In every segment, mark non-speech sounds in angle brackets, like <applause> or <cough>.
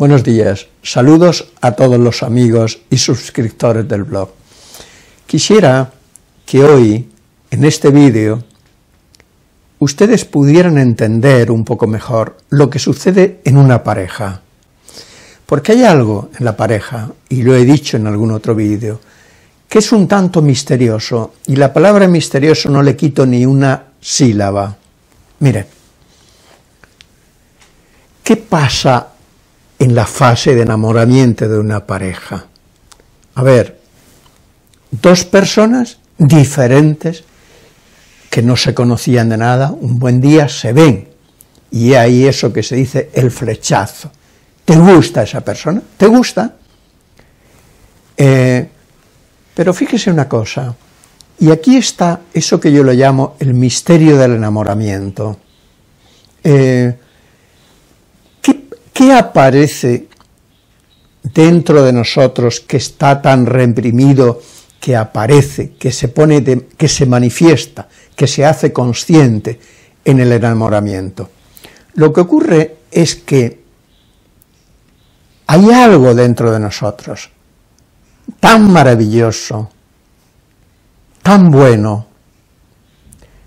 Buenos días, saludos a todos los amigos y suscriptores del blog. Quisiera que hoy, en este vídeo, ustedes pudieran entender un poco mejor lo que sucede en una pareja. Porque hay algo en la pareja, y lo he dicho en algún otro vídeo, que es un tanto misterioso, y la palabra misterioso no le quito ni una sílaba. Miren, ¿qué pasa en la fase de enamoramiento de una pareja. A ver, dos personas diferentes que no se conocían de nada, un buen día se ven, y ahí eso que se dice el flechazo. ¿Te gusta esa persona? ¿Te gusta? Eh, pero fíjese una cosa, y aquí está eso que yo lo llamo el misterio del enamoramiento. Eh, ¿Qué aparece dentro de nosotros que está tan reprimido, que aparece, que se pone, que se manifiesta, que se hace consciente en el enamoramiento? Lo que ocurre es que hay algo dentro de nosotros tan maravilloso, tan bueno,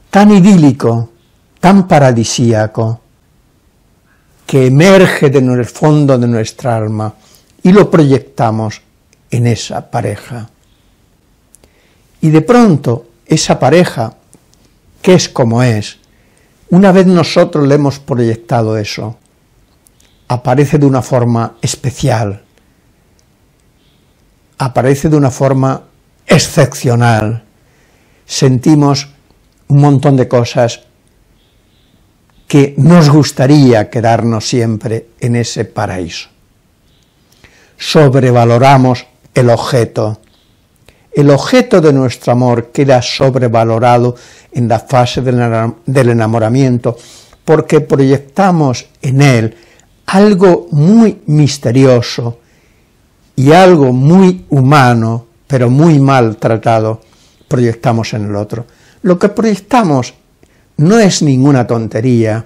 tan idílico, tan paradisíaco, que emerge de el fondo de nuestra alma y lo proyectamos en esa pareja. Y de pronto esa pareja, que es como es, una vez nosotros le hemos proyectado eso, aparece de una forma especial, aparece de una forma excepcional, sentimos un montón de cosas que nos gustaría quedarnos siempre en ese paraíso. Sobrevaloramos el objeto. El objeto de nuestro amor queda sobrevalorado en la fase del enamoramiento porque proyectamos en él algo muy misterioso y algo muy humano, pero muy maltratado, proyectamos en el otro. Lo que proyectamos no es ninguna tontería,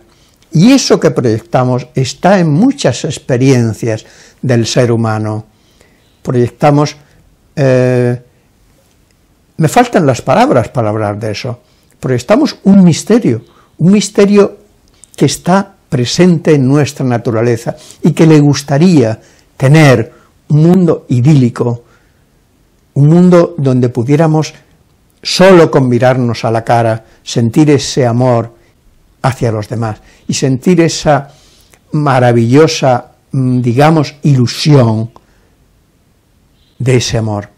y eso que proyectamos está en muchas experiencias del ser humano. Proyectamos, eh, me faltan las palabras para hablar de eso, proyectamos un misterio, un misterio que está presente en nuestra naturaleza y que le gustaría tener un mundo idílico, un mundo donde pudiéramos solo con mirarnos a la cara, sentir ese amor hacia los demás y sentir esa maravillosa, mm, digamos, ilusión de ese amor.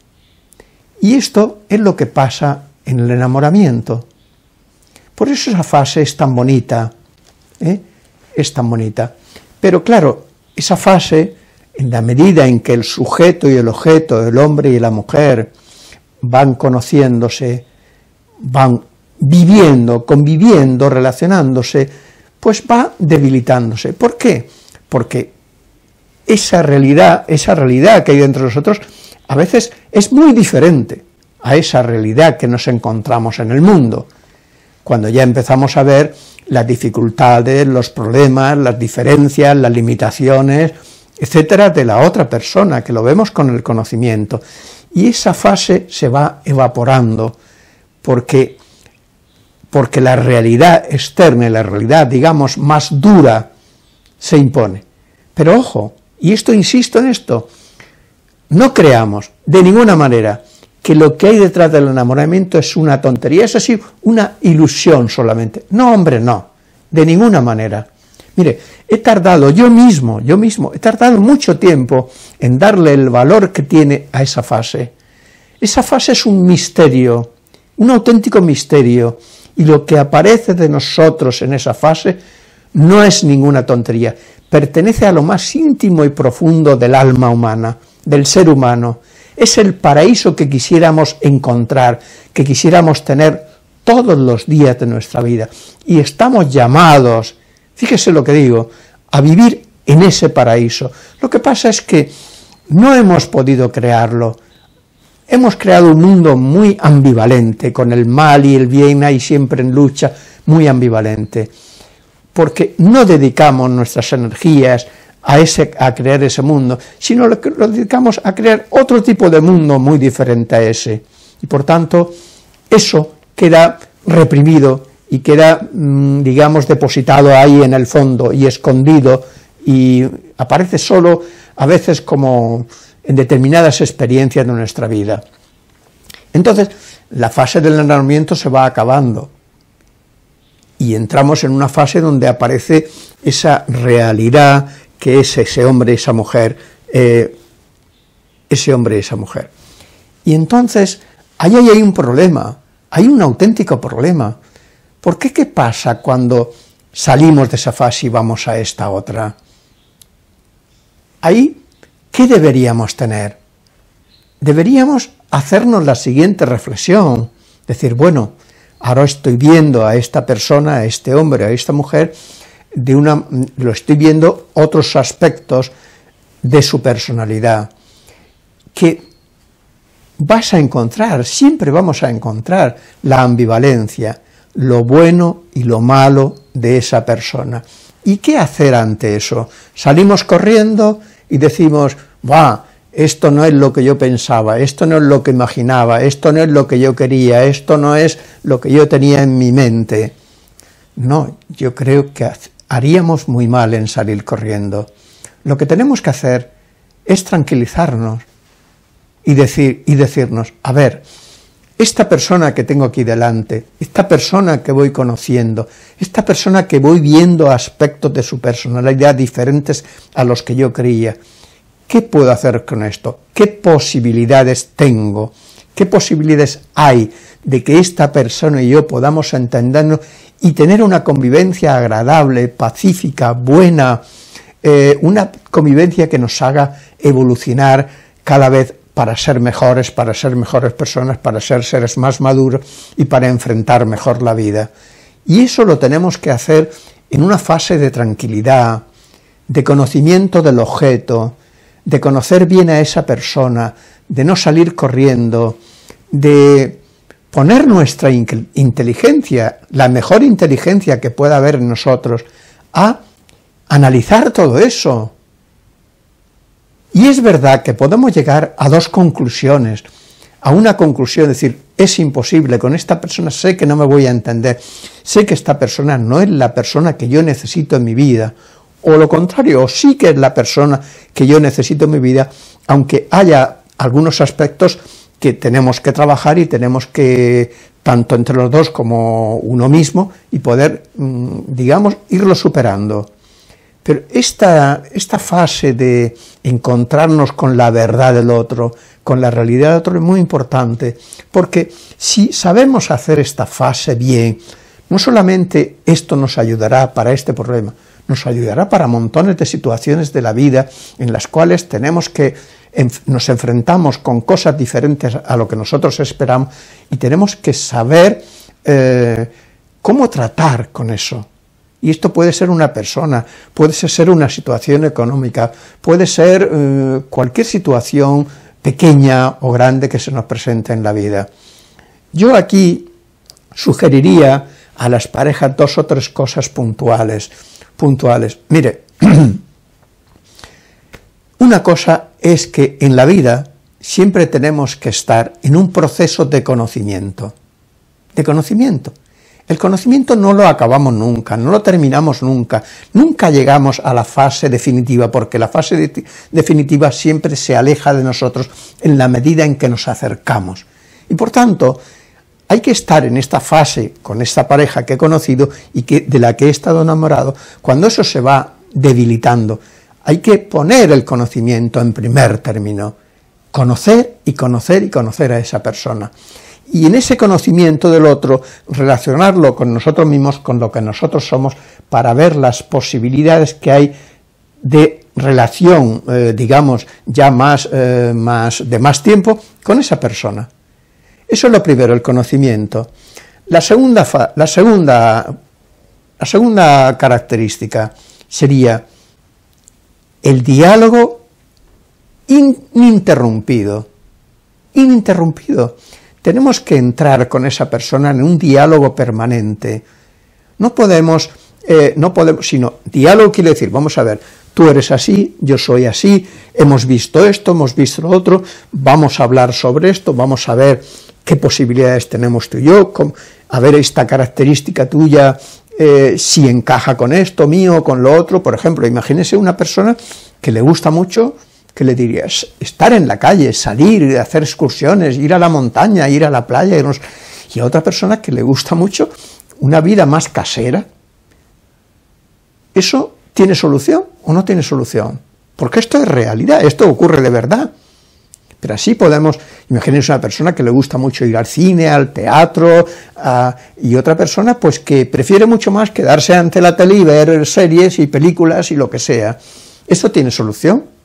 Y esto es lo que pasa en el enamoramiento. Por eso esa fase es tan bonita, ¿eh? es tan bonita. Pero claro, esa fase, en la medida en que el sujeto y el objeto, el hombre y la mujer, van conociéndose, van viviendo, conviviendo, relacionándose, pues va debilitándose. ¿Por qué? Porque esa realidad, esa realidad que hay dentro de nosotros, a veces es muy diferente a esa realidad que nos encontramos en el mundo. Cuando ya empezamos a ver las dificultades, los problemas, las diferencias, las limitaciones, etcétera, de la otra persona, que lo vemos con el conocimiento. Y esa fase se va evaporando, porque, porque la realidad externa y la realidad, digamos, más dura se impone. Pero ojo, y esto insisto en esto, no creamos de ninguna manera que lo que hay detrás del enamoramiento es una tontería, es así, una ilusión solamente. No, hombre, no, de ninguna manera. Mire, he tardado yo mismo, yo mismo, he tardado mucho tiempo en darle el valor que tiene a esa fase. Esa fase es un misterio, un auténtico misterio, y lo que aparece de nosotros en esa fase no es ninguna tontería, pertenece a lo más íntimo y profundo del alma humana, del ser humano, es el paraíso que quisiéramos encontrar, que quisiéramos tener todos los días de nuestra vida, y estamos llamados, fíjese lo que digo, a vivir en ese paraíso. Lo que pasa es que no hemos podido crearlo, Hemos creado un mundo muy ambivalente, con el mal y el bien ahí siempre en lucha, muy ambivalente, porque no dedicamos nuestras energías a, ese, a crear ese mundo, sino lo, lo dedicamos a crear otro tipo de mundo muy diferente a ese. Y por tanto, eso queda reprimido y queda, mm, digamos, depositado ahí en el fondo y escondido y aparece solo a veces como en determinadas experiencias de nuestra vida. Entonces, la fase del enamoramiento se va acabando y entramos en una fase donde aparece esa realidad que es ese hombre, esa mujer, eh, ese hombre, esa mujer. Y entonces, ahí hay un problema, hay un auténtico problema. ¿Por qué qué pasa cuando salimos de esa fase y vamos a esta otra? Ahí, ¿qué deberíamos tener? Deberíamos hacernos la siguiente reflexión, decir, bueno, ahora estoy viendo a esta persona, a este hombre, a esta mujer, de una, lo estoy viendo otros aspectos de su personalidad, que vas a encontrar, siempre vamos a encontrar la ambivalencia, lo bueno y lo malo de esa persona. ¿Y qué hacer ante eso? Salimos corriendo y decimos, va, esto no es lo que yo pensaba, esto no es lo que imaginaba, esto no es lo que yo quería, esto no es lo que yo tenía en mi mente. No, yo creo que haríamos muy mal en salir corriendo. Lo que tenemos que hacer es tranquilizarnos y, decir, y decirnos, a ver, esta persona que tengo aquí delante, esta persona que voy conociendo, esta persona que voy viendo aspectos de su personalidad diferentes a los que yo creía, ¿qué puedo hacer con esto? ¿Qué posibilidades tengo? ¿Qué posibilidades hay de que esta persona y yo podamos entendernos y tener una convivencia agradable, pacífica, buena, eh, una convivencia que nos haga evolucionar cada vez para ser mejores, para ser mejores personas, para ser seres más maduros y para enfrentar mejor la vida. Y eso lo tenemos que hacer en una fase de tranquilidad, de conocimiento del objeto, de conocer bien a esa persona, de no salir corriendo, de poner nuestra inteligencia, la mejor inteligencia que pueda haber en nosotros, a analizar todo eso, y es verdad que podemos llegar a dos conclusiones, a una conclusión, decir, es imposible, con esta persona sé que no me voy a entender, sé que esta persona no es la persona que yo necesito en mi vida, o lo contrario, o sí que es la persona que yo necesito en mi vida, aunque haya algunos aspectos que tenemos que trabajar y tenemos que, tanto entre los dos como uno mismo, y poder, mm, digamos, irlo superando. Pero esta, esta fase de encontrarnos con la verdad del otro, con la realidad del otro, es muy importante, porque si sabemos hacer esta fase bien, no solamente esto nos ayudará para este problema, nos ayudará para montones de situaciones de la vida en las cuales tenemos que nos enfrentamos con cosas diferentes a lo que nosotros esperamos y tenemos que saber eh, cómo tratar con eso. Y esto puede ser una persona, puede ser una situación económica, puede ser eh, cualquier situación pequeña o grande que se nos presente en la vida. Yo aquí sugeriría a las parejas dos o tres cosas puntuales. puntuales. Mire, <clears throat> una cosa es que en la vida siempre tenemos que estar en un proceso de conocimiento. De conocimiento. El conocimiento no lo acabamos nunca, no lo terminamos nunca, nunca llegamos a la fase definitiva, porque la fase definitiva siempre se aleja de nosotros en la medida en que nos acercamos. Y por tanto, hay que estar en esta fase con esta pareja que he conocido y que, de la que he estado enamorado, cuando eso se va debilitando. Hay que poner el conocimiento en primer término, conocer y conocer y conocer a esa persona y en ese conocimiento del otro relacionarlo con nosotros mismos, con lo que nosotros somos, para ver las posibilidades que hay de relación, eh, digamos, ya más, eh, más, de más tiempo con esa persona. Eso es lo primero, el conocimiento. La segunda, la segunda, la segunda característica sería el diálogo ininterrumpido. Ininterrumpido. Tenemos que entrar con esa persona en un diálogo permanente. No podemos, eh, no podemos, sino diálogo quiere decir, vamos a ver, tú eres así, yo soy así, hemos visto esto, hemos visto lo otro, vamos a hablar sobre esto, vamos a ver qué posibilidades tenemos tú y yo, a ver esta característica tuya, eh, si encaja con esto mío, con lo otro. Por ejemplo, imagínese una persona que le gusta mucho, que le dirías, estar en la calle, salir, hacer excursiones, ir a la montaña, ir a la playa, y a otra persona que le gusta mucho una vida más casera. ¿Eso tiene solución o no tiene solución? Porque esto es realidad, esto ocurre de verdad. Pero así podemos, imagínense una persona que le gusta mucho ir al cine, al teatro, y otra persona pues que prefiere mucho más quedarse ante la tele y ver series y películas y lo que sea. ¿Esto tiene solución?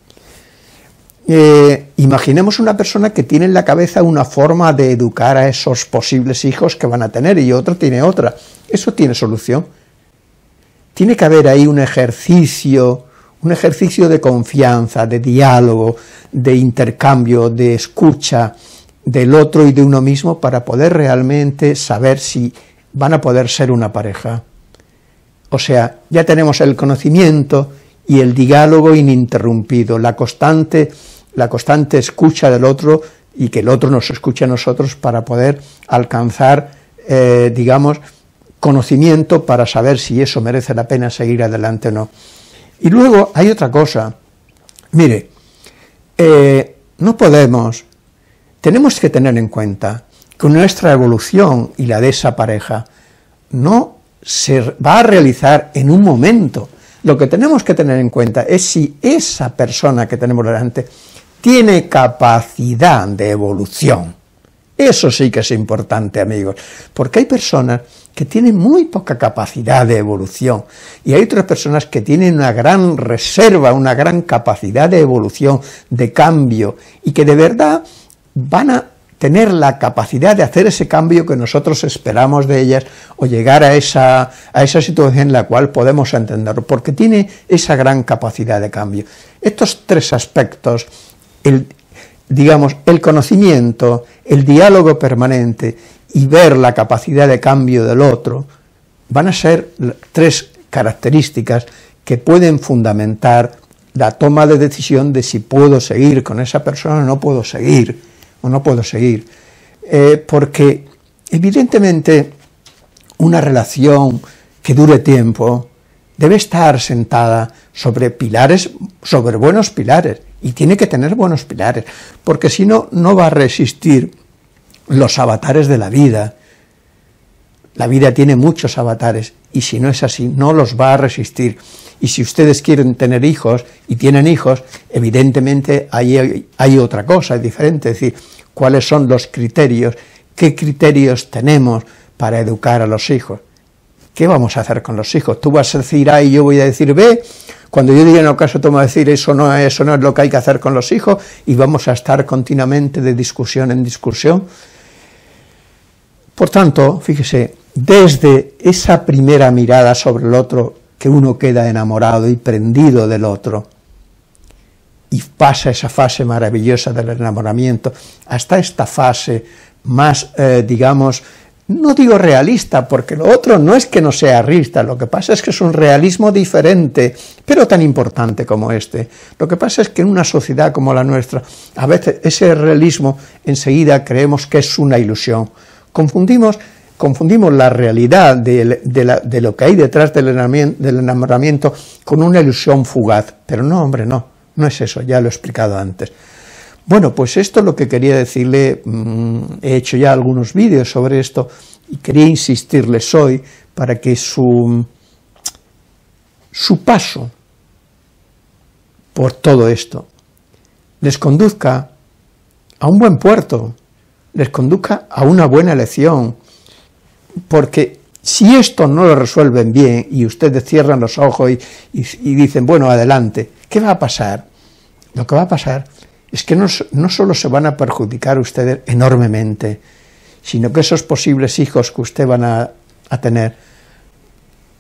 Eh, imaginemos una persona que tiene en la cabeza una forma de educar a esos posibles hijos que van a tener y otra tiene otra. ¿Eso tiene solución? Tiene que haber ahí un ejercicio un ejercicio de confianza, de diálogo, de intercambio, de escucha del otro y de uno mismo para poder realmente saber si van a poder ser una pareja. O sea, ya tenemos el conocimiento y el diálogo ininterrumpido, la constante, la constante escucha del otro y que el otro nos escuche a nosotros para poder alcanzar, eh, digamos, conocimiento para saber si eso merece la pena seguir adelante o no. Y luego hay otra cosa. Mire, eh, no podemos, tenemos que tener en cuenta que nuestra evolución y la de esa pareja no se va a realizar en un momento. Lo que tenemos que tener en cuenta es si esa persona que tenemos delante tiene capacidad de evolución. Eso sí que es importante, amigos, porque hay personas que tienen muy poca capacidad de evolución y hay otras personas que tienen una gran reserva, una gran capacidad de evolución, de cambio y que de verdad van a tener la capacidad de hacer ese cambio que nosotros esperamos de ellas o llegar a esa, a esa situación en la cual podemos entenderlo, porque tiene esa gran capacidad de cambio. Estos tres aspectos, el, digamos, el conocimiento, el diálogo permanente y ver la capacidad de cambio del otro, van a ser tres características que pueden fundamentar la toma de decisión de si puedo seguir con esa persona o no puedo seguir, o no puedo seguir. Eh, porque evidentemente una relación que dure tiempo debe estar sentada sobre pilares, sobre buenos pilares, y tiene que tener buenos pilares, porque si no, no va a resistir los avatares de la vida. La vida tiene muchos avatares, y si no es así, no los va a resistir. Y si ustedes quieren tener hijos y tienen hijos, evidentemente hay, hay otra cosa, diferente, es decir, cuáles son los criterios, qué criterios tenemos para educar a los hijos. ¿Qué vamos a hacer con los hijos? Tú vas a decir A y yo voy a decir B. Cuando yo diga en el caso, tomo a decir eso no, eso no es lo que hay que hacer con los hijos y vamos a estar continuamente de discusión en discusión. Por tanto, fíjese, desde esa primera mirada sobre el otro, que uno queda enamorado y prendido del otro, y pasa esa fase maravillosa del enamoramiento, hasta esta fase más, eh, digamos, no digo realista, porque lo otro no es que no sea realista, lo que pasa es que es un realismo diferente, pero tan importante como este. Lo que pasa es que en una sociedad como la nuestra, a veces ese realismo enseguida creemos que es una ilusión. Confundimos, confundimos la realidad de, lo que hay detrás del enamoramiento con una ilusión fugaz, pero no, hombre, no, no es eso, ya lo he explicado antes. Bueno, pues esto es lo que quería decirle, mm, he hecho ya algunos vídeos sobre esto y quería insistirles hoy para que su, su paso por todo esto les conduzca a un buen puerto, les conduzca a una buena elección, porque si esto no lo resuelven bien y ustedes cierran los ojos y, y dicen, bueno, adelante, ¿qué va a pasar? Lo que va a pasar es que no, solo se van a perjudicar ustedes enormemente, sino que esos posibles hijos que usted van a, tener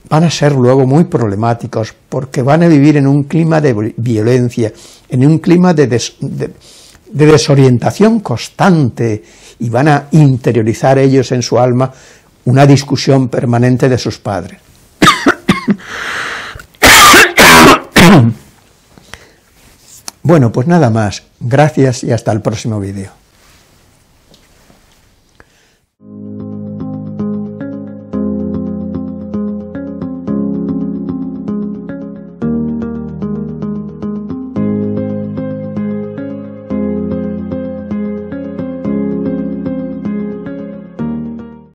van a ser luego muy problemáticos, porque van a vivir en un clima de violencia, en un clima de, de desorientación constante, y van a interiorizar ellos en su alma una discusión permanente de sus padres. <coughs> <coughs> Bueno, pues nada más. Gracias y hasta el próximo vídeo.